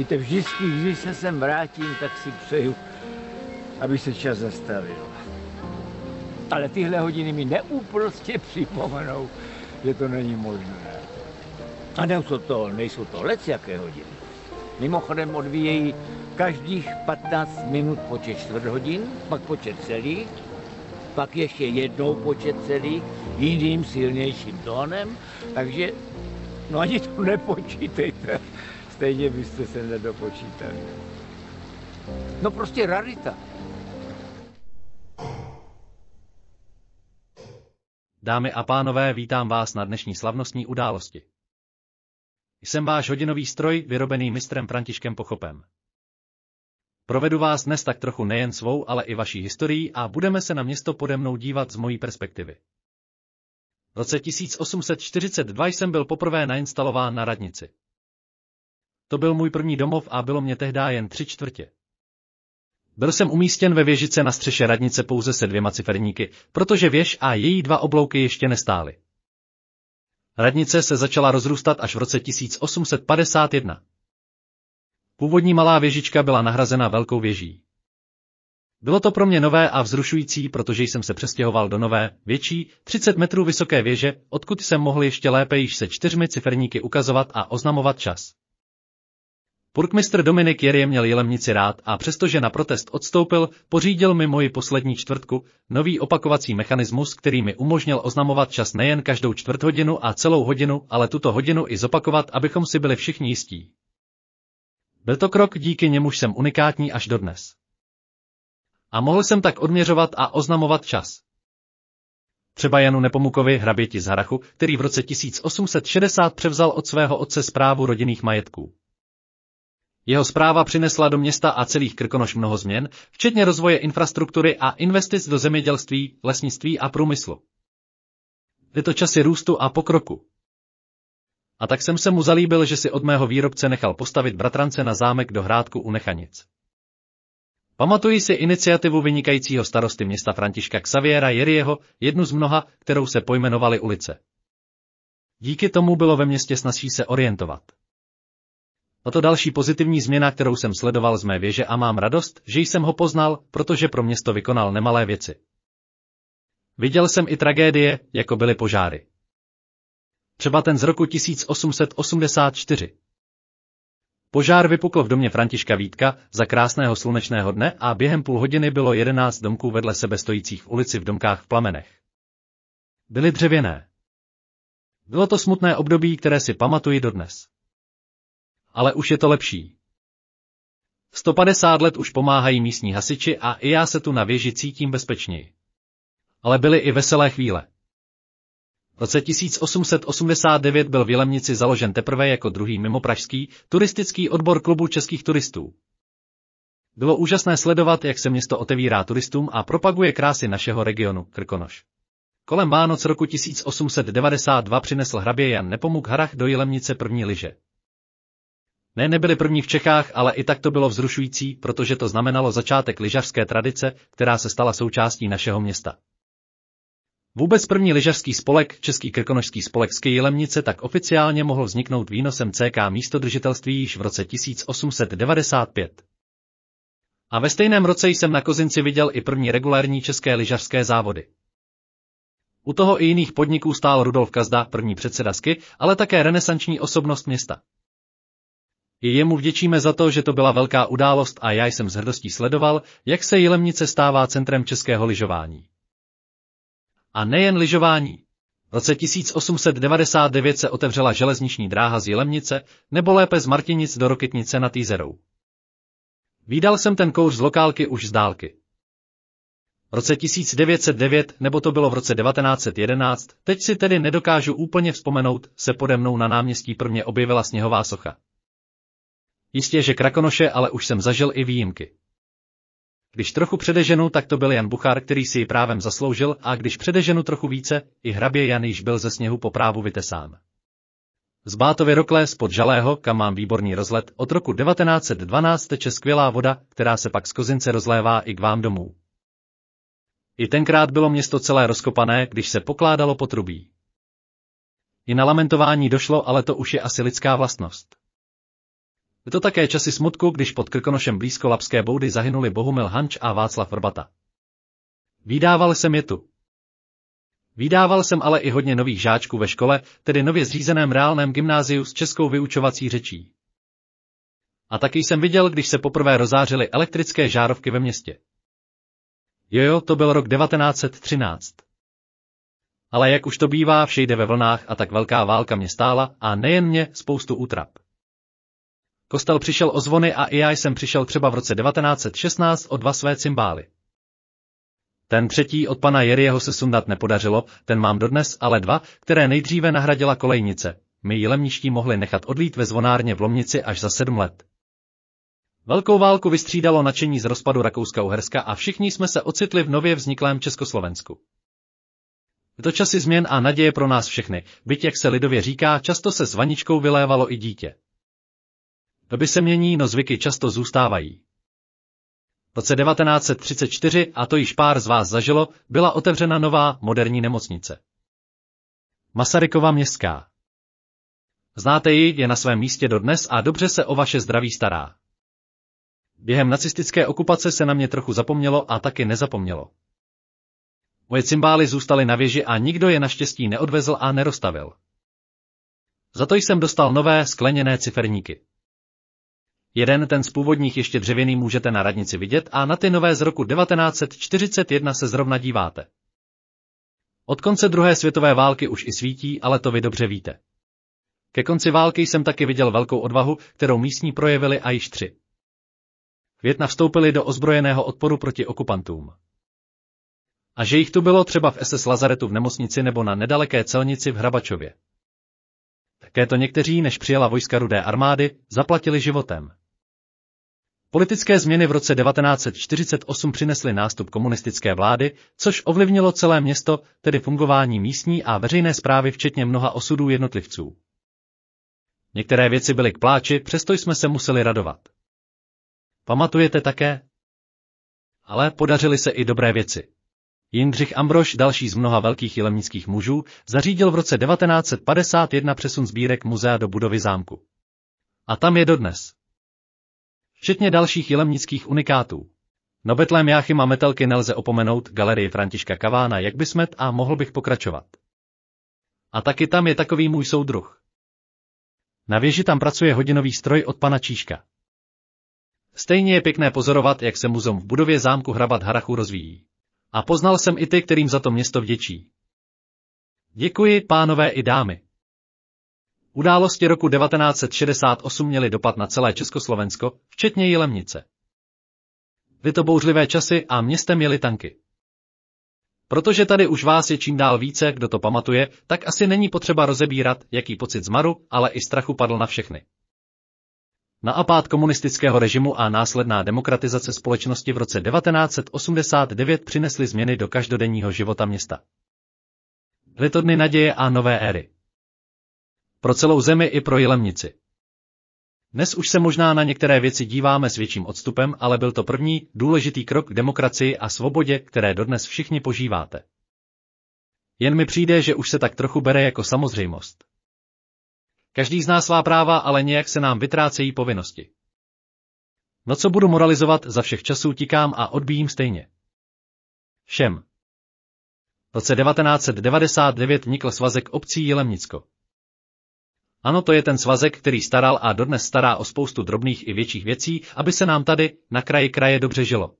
Víte, vždycky, když se sem vrátím, tak si přeju, aby se čas zastavil. Ale tyhle hodiny mi neúprostě připomenou, že to není možné. A nejsou to, nejsou to lec jaké hodiny. Mimochodem odvíjejí každých 15 minut počet čtvrt hodin, pak počet celých, pak ještě jednou počet celých, jiným silnějším tónem, takže no ani to nepočítejte, stejně byste se nedopočítali. No prostě rarita. Dámy a pánové, vítám vás na dnešní slavnostní události. Jsem váš hodinový stroj, vyrobený mistrem Františkem Pochopem. Provedu vás dnes tak trochu nejen svou, ale i vaší historií a budeme se na město pode mnou dívat z mojí perspektivy. V roce 1842 jsem byl poprvé nainstalován na radnici. To byl můj první domov a bylo mě tehdy jen tři čtvrtě. Byl jsem umístěn ve věžice na střeše radnice pouze se dvěma ciferníky, protože věž a její dva oblouky ještě nestály. Radnice se začala rozrůstat až v roce 1851. Původní malá věžička byla nahrazena velkou věží. Bylo to pro mě nové a vzrušující, protože jsem se přestěhoval do nové, větší, 30 metrů vysoké věže, odkud jsem mohl ještě lépe již se čtyřmi ciferníky ukazovat a oznamovat čas. Purkmistr Dominik Jerie měl jelemnici rád a přestože na protest odstoupil, pořídil mi moji poslední čtvrtku, nový opakovací mechanismus, který mi umožnil oznamovat čas nejen každou čtvrt hodinu a celou hodinu, ale tuto hodinu i zopakovat, abychom si byli všichni jistí. Byl to krok, díky němuž jsem unikátní až dodnes. A mohl jsem tak odměřovat a oznamovat čas. Třeba Janu Nepomukovi, hraběti z Harachu, který v roce 1860 převzal od svého otce zprávu rodinných majetků. Jeho zpráva přinesla do města a celých Krkonoš mnoho změn, včetně rozvoje infrastruktury a investic do zemědělství, lesnictví a průmyslu. Je to časy růstu a pokroku. A tak jsem se mu zalíbil, že si od mého výrobce nechal postavit bratrance na zámek do Hrádku u Nechanic. Pamatuji si iniciativu vynikajícího starosty města Františka Xaviera Jerieho, jednu z mnoha, kterou se pojmenovaly ulice. Díky tomu bylo ve městě snazší se orientovat. O to další pozitivní změna, kterou jsem sledoval z mé věže a mám radost, že jsem ho poznal, protože pro město vykonal nemalé věci. Viděl jsem i tragédie, jako byly požáry. Třeba ten z roku 1884. Požár vypukl v domě Františka Vítka za krásného slunečného dne a během půl hodiny bylo jedenáct domků vedle sebe stojících v ulici v domkách v plamenech. Byly dřevěné. Bylo to smutné období, které si pamatuji dodnes ale už je to lepší. 150 let už pomáhají místní hasiči a i já se tu na věži cítím bezpečněji. Ale byly i veselé chvíle. V roce 1889 byl v Jelemnici založen teprve jako druhý mimopražský turistický odbor klubu českých turistů. Bylo úžasné sledovat, jak se město otevírá turistům a propaguje krásy našeho regionu, Krkonoš. Kolem Vánoc roku 1892 přinesl hrabě Jan Nepomuk Harach do Jelemnice první liže. Ne, nebyli první v Čechách, ale i tak to bylo vzrušující, protože to znamenalo začátek lyžařské tradice, která se stala součástí našeho města. Vůbec první lyžařský spolek, Český krkonožský spolek z Jelemnice, tak oficiálně mohl vzniknout výnosem CK místodržitelství již v roce 1895. A ve stejném roce jsem na Kozinci viděl i první regulární české lyžařské závody. U toho i jiných podniků stál Rudolf Kazda, první předseda SKY, ale také renesanční osobnost města. I jemu vděčíme za to, že to byla velká událost a já jsem s hrdostí sledoval, jak se Jilemnice stává centrem českého lyžování. A nejen lyžování. V roce 1899 se otevřela železniční dráha z Jilemnice, nebo lépe z Martinic do Roketnice nad Týzerou. Výdal jsem ten kouř z lokálky už z dálky. V roce 1909, nebo to bylo v roce 1911, teď si tedy nedokážu úplně vzpomenout, se pode mnou na náměstí prvně objevila sněhová socha. Jistě, že krakonoše, ale už jsem zažil i výjimky. Když trochu předeženu, tak to byl Jan Buchár, který si ji právem zasloužil, a když předeženu trochu více, i hrabě Jan již byl ze sněhu po právu vytesán. Z Bátovy rokle spod Žalého, kam mám výborný rozlet, od roku 1912 teče skvělá voda, která se pak z Kozince rozlévá i k vám domů. I tenkrát bylo město celé rozkopané, když se pokládalo potrubí. I na lamentování došlo, ale to už je asi lidská vlastnost. Je to také časy smutku, když pod Krkonošem blízko Lapské boudy zahynuli Bohumil Hanč a Václav Vrbata. Vydával jsem je tu. Vydával jsem ale i hodně nových žáčků ve škole, tedy nově zřízeném reálném gymnáziu s českou vyučovací řečí. A taky jsem viděl, když se poprvé rozářily elektrické žárovky ve městě. Jojo, to byl rok 1913. Ale jak už to bývá, vše jde ve vlnách a tak velká válka mě stála a nejen mě spoustu útrap. Kostel přišel o zvony a i já jsem přišel třeba v roce 1916 o dva své cymbály. Ten třetí od pana Jerieho se sundat nepodařilo, ten mám dodnes, ale dva, které nejdříve nahradila kolejnice. My jilemniští mohli nechat odlít ve zvonárně v Lomnici až za sedm let. Velkou válku vystřídalo nadšení z rozpadu Rakouska-Uherska a všichni jsme se ocitli v nově vzniklém Československu. To časy změn a naděje pro nás všechny, byť jak se lidově říká, často se s vaničkou vylévalo i dítě. Doby se mění, no zvyky často zůstávají. V roce 1934, a to již pár z vás zažilo, byla otevřena nová, moderní nemocnice. Masarykova městská. Znáte ji, je na svém místě dodnes a dobře se o vaše zdraví stará. Během nacistické okupace se na mě trochu zapomnělo a taky nezapomnělo. Moje cymbály zůstaly na věži a nikdo je naštěstí neodvezl a nerozstavil. Za to jsem dostal nové skleněné ciferníky. Jeden ten z původních ještě dřevěný můžete na radnici vidět a na ty nové z roku 1941 se zrovna díváte. Od konce druhé světové války už i svítí, ale to vy dobře víte. Ke konci války jsem taky viděl velkou odvahu, kterou místní projevili a již tři. Větna vstoupili do ozbrojeného odporu proti okupantům. A že jich tu bylo třeba v SS Lazaretu v nemocnici nebo na nedaleké celnici v Hrabačově. Také to někteří, než přijela vojska rudé armády, zaplatili životem. Politické změny v roce 1948 přinesly nástup komunistické vlády, což ovlivnilo celé město, tedy fungování místní a veřejné zprávy včetně mnoha osudů jednotlivců. Některé věci byly k pláči, přesto jsme se museli radovat. Pamatujete také? Ale podařily se i dobré věci. Jindřich Ambrož, další z mnoha velkých jilemnických mužů, zařídil v roce 1951 přesun sbírek muzea do budovy zámku. A tam je dodnes. Včetně dalších jilemnických unikátů. No Betlém Jáchyma Metelky nelze opomenout, galerii Františka Kavána, jak by smet a mohl bych pokračovat. A taky tam je takový můj soudruh. Na věži tam pracuje hodinový stroj od pana Číška. Stejně je pěkné pozorovat, jak se muzeum v budově zámku Hrabat Harachu rozvíjí. A poznal jsem i ty, kterým za to město vděčí. Děkuji, pánové i dámy. Události roku 1968 měly dopad na celé Československo, včetně Jilemnice. Byly to bouřlivé časy a městem měly tanky. Protože tady už vás je čím dál více, kdo to pamatuje, tak asi není potřeba rozebírat, jaký pocit zmaru, ale i strachu padl na všechny. Na apát komunistického režimu a následná demokratizace společnosti v roce 1989 přinesly změny do každodenního života města. Byly to dny naděje a nové éry. Pro celou zemi i pro Jilemnici. Dnes už se možná na některé věci díváme s větším odstupem, ale byl to první, důležitý krok k demokracii a svobodě, které dodnes všichni požíváte. Jen mi přijde, že už se tak trochu bere jako samozřejmost. Každý zná svá práva, ale nějak se nám vytrácejí povinnosti. No co budu moralizovat, za všech časů tikám a odbíjím stejně. Všem. V roce 1999 vznikl svazek obcí Jilemnicko. Ano, to je ten svazek, který staral a dodnes stará o spoustu drobných i větších věcí, aby se nám tady, na kraji kraje, dobře žilo.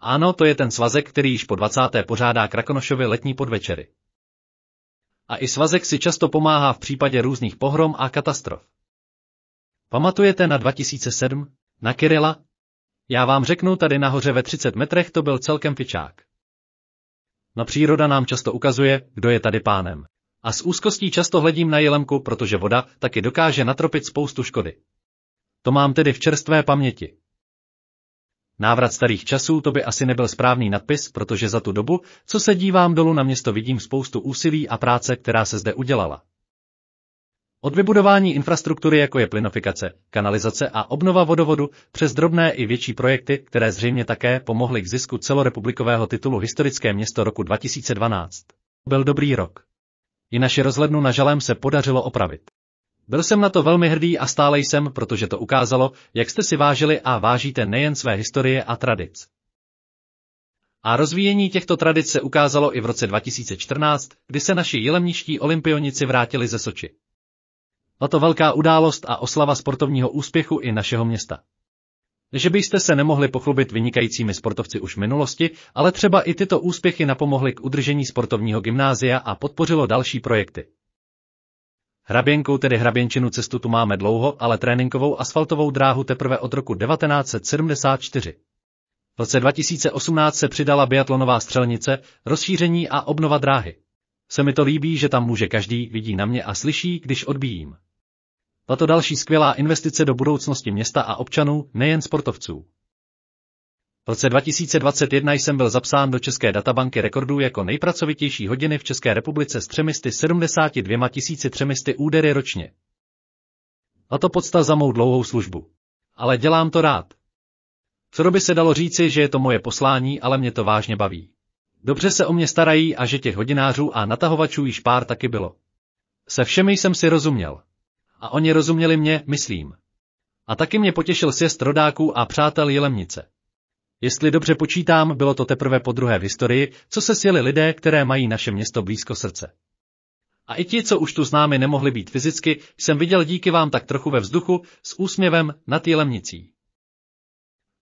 Ano, to je ten svazek, který již po 20. pořádá Krakonošovi letní podvečery. A i svazek si často pomáhá v případě různých pohrom a katastrof. Pamatujete na 2007? Na Kirila? Já vám řeknu, tady nahoře ve 30 metrech to byl celkem fičák. No příroda nám často ukazuje, kdo je tady pánem. A s úzkostí často hledím na jelemku, protože voda taky dokáže natropit spoustu škody. To mám tedy v čerstvé paměti. Návrat starých časů to by asi nebyl správný nadpis, protože za tu dobu, co se dívám dolů na město, vidím spoustu úsilí a práce, která se zde udělala. Od vybudování infrastruktury, jako je plynofikace, kanalizace a obnova vodovodu, přes drobné i větší projekty, které zřejmě také pomohly k zisku celorepublikového titulu Historické město roku 2012. Byl dobrý rok. I naše rozhlednu na žalém se podařilo opravit. Byl jsem na to velmi hrdý a stále jsem, protože to ukázalo, jak jste si vážili a vážíte nejen své historie a tradic. A rozvíjení těchto tradic se ukázalo i v roce 2014, kdy se naši jilemničtí olympionici vrátili ze Soči. Byla to velká událost a oslava sportovního úspěchu i našeho města. Že byste se nemohli pochlubit vynikajícími sportovci už v minulosti, ale třeba i tyto úspěchy napomohly k udržení sportovního gymnázia a podpořilo další projekty. Hraběnkou tedy hraběnčinu cestu tu máme dlouho, ale tréninkovou asfaltovou dráhu teprve od roku 1974. V roce 2018 se přidala biatlonová střelnice, rozšíření a obnova dráhy. Se mi to líbí, že tam může každý, vidí na mě a slyší, když odbíjím. Tato další skvělá investice do budoucnosti města a občanů, nejen sportovců. V roce 2021 jsem byl zapsán do České databanky rekordů jako nejpracovitější hodiny v České republice s 372 300 údery ročně. A to podsta za mou dlouhou službu. Ale dělám to rád. Co by se dalo říci, že je to moje poslání, ale mě to vážně baví. Dobře se o mě starají a že těch hodinářů a natahovačů již pár taky bylo. Se všemi jsem si rozuměl. A oni rozuměli mě, myslím. A taky mě potěšil sjezd rodáků a přátel Jelemnice. Jestli dobře počítám, bylo to teprve po druhé v historii, co se sjeli lidé, které mají naše město blízko srdce. A i ti, co už tu s námi nemohli být fyzicky, jsem viděl díky vám tak trochu ve vzduchu, s úsměvem nad Jelemnicí.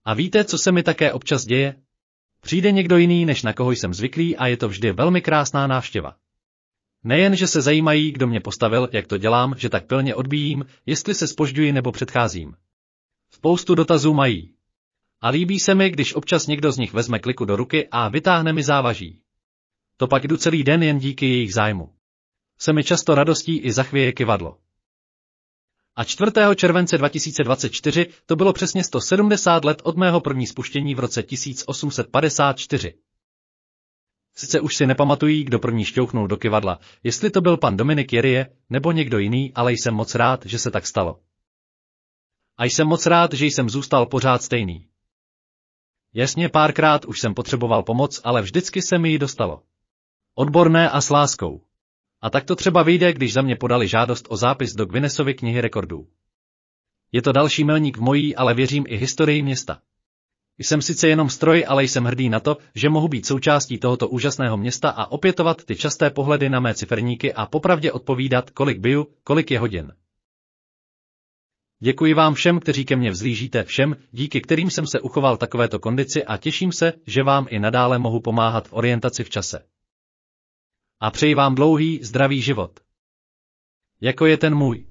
A víte, co se mi také občas děje? Přijde někdo jiný, než na koho jsem zvyklý a je to vždy velmi krásná návštěva. Nejen, že se zajímají, kdo mě postavil, jak to dělám, že tak pilně odbíjím, jestli se spožďuji nebo předcházím. Spoustu dotazů mají. A líbí se mi, když občas někdo z nich vezme kliku do ruky a vytáhne mi závaží. To pak jdu celý den jen díky jejich zájmu. Se mi často radostí i zachvěje kivadlo. A 4. července 2024 to bylo přesně 170 let od mého první spuštění v roce 1854. Sice už si nepamatují, kdo první šťouchnul do kivadla, jestli to byl pan Dominik Jerie, nebo někdo jiný, ale jsem moc rád, že se tak stalo. A jsem moc rád, že jsem zůstal pořád stejný. Jasně párkrát už jsem potřeboval pomoc, ale vždycky se mi ji dostalo. Odborné a s láskou. A tak to třeba vyjde, když za mě podali žádost o zápis do Guinnessovy knihy rekordů. Je to další milník v mojí, ale věřím i historii města. Jsem sice jenom stroj, ale jsem hrdý na to, že mohu být součástí tohoto úžasného města a opětovat ty časté pohledy na mé ciferníky a popravdě odpovídat, kolik biju, kolik je hodin. Děkuji vám všem, kteří ke mně vzlížíte, všem, díky kterým jsem se uchoval takovéto kondici a těším se, že vám i nadále mohu pomáhat v orientaci v čase. A přeji vám dlouhý, zdravý život. Jako je ten můj.